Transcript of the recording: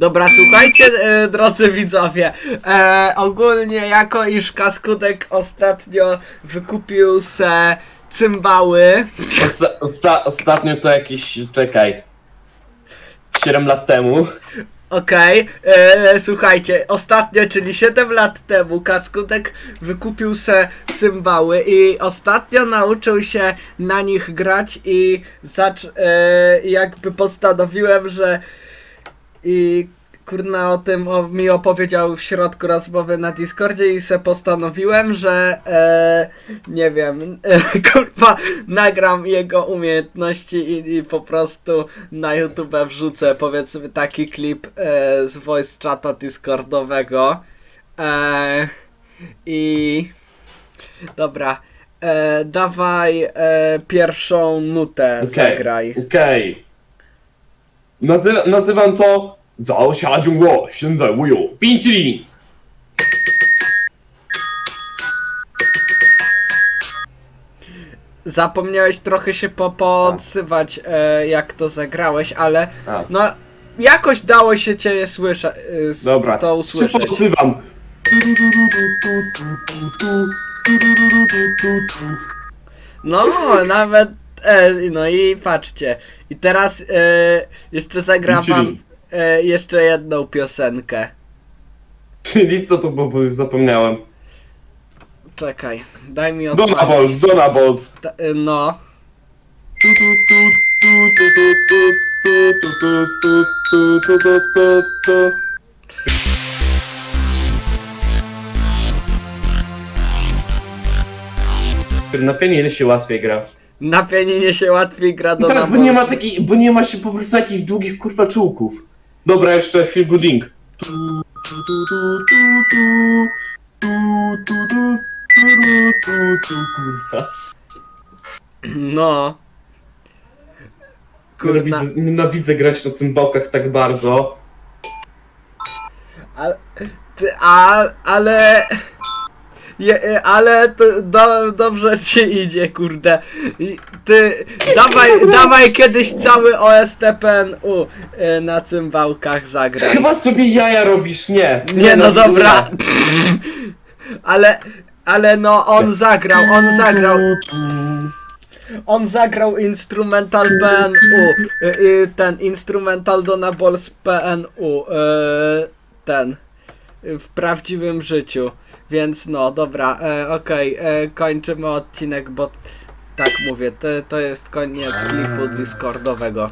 Dobra, słuchajcie, e, drodzy widzowie. E, ogólnie, jako iż Kaskutek ostatnio wykupił se cymbały. Osta osta ostatnio to jakieś, czekaj, 7 lat temu. Okej, e, słuchajcie, ostatnio, czyli 7 lat temu, Kaskutek wykupił se cymbały i ostatnio nauczył się na nich grać i zacz, e, jakby postanowiłem, że i kurna o tym o, mi opowiedział w środku rozmowy na Discordzie i se postanowiłem, że e, nie wiem, e, kurwa nagram jego umiejętności i, i po prostu na YouTube wrzucę powiedzmy taki klip e, z voice chata Discordowego e, i dobra e, dawaj e, pierwszą nutę Okej, zagraj Okej. Nazywa nazywam to 早下中国，现在我有冰淇淋。 Zapomniałeś trochę się po, poodsywać, e, jak to zagrałeś, ale A, no jakoś dało się cię słyszeć, e, dobra, to się usłyszeć. podsywam. No, nawet, e, no i patrzcie. i teraz e, jeszcze zagram wam e, jeszcze jedną piosenkę. Czyli co to było, bo już zapomniałem. Czekaj, daj mi Dona odpalić. Balls, Dona Balls. Ta- e, No, Na pianinie się łatwiej gra. Na pianinie się łatwiej gra do tak, bo naboru. nie ma takiej, bo nie ma się po prostu takich długich kurwa czułków. Dobra, jeszcze Feel Gooding. Kurwa. No. Kurna. Nienawidzę, nienawidzę grać na cymbałkach tak bardzo. Ale, ty, a, ale, je, ale to do, dobrze ci idzie, kurde. I Ty, dawaj, dawaj kiedyś cały OSTPNU y, na cymbałkach zagraj. Chyba sobie jaja robisz, nie. Nie, no nie, dobra. Ale, ale no, on zagrał, on zagrał. On zagrał instrumental PNU. Y, y, ten instrumental Dona Balls PNU. Y, ten. W prawdziwym życiu. Więc no, dobra, e, okej, e, kończymy odcinek, bo tak mówię, to, to jest koniec klipu Discordowego.